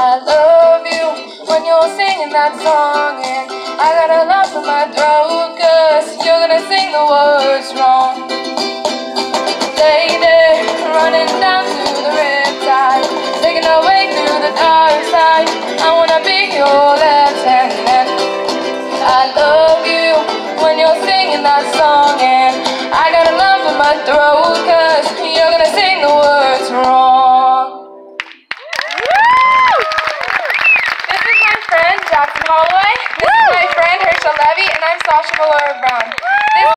I love you when you're singing that song And I got a lump in my throat Cause you're gonna sing the words wrong. There, running down to the riptide Taking away through the dark side. I wanna be your left hand. I love you friend, Jackson Holloway. This Woo! is my friend, Herschel Levy, and I'm Sasha Valora Brown.